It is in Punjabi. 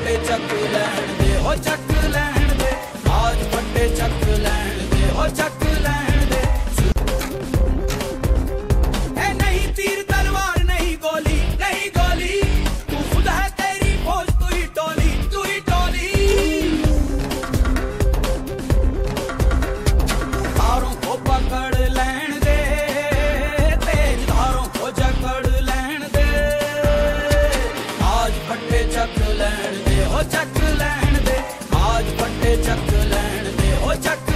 ਫੱਟੇ ਚੱਕ ਲੈਣ ਦੇ ਹੋ ਚੱਕ ਲੈਣ ਦੇ ਆਜ ਫੱਟੇ ਚੱਕ ਲੈਣ ਆਜ ਚੱਕ ਲੈਣ ਦੇ, ਹੋ ਚੱਕ ਲੈਣ ਦੇ। ਆਜ ਪੱਟੇ ਚੱਕ ਲੈਣ ਦੇ, ਹੋ ਚੱਕ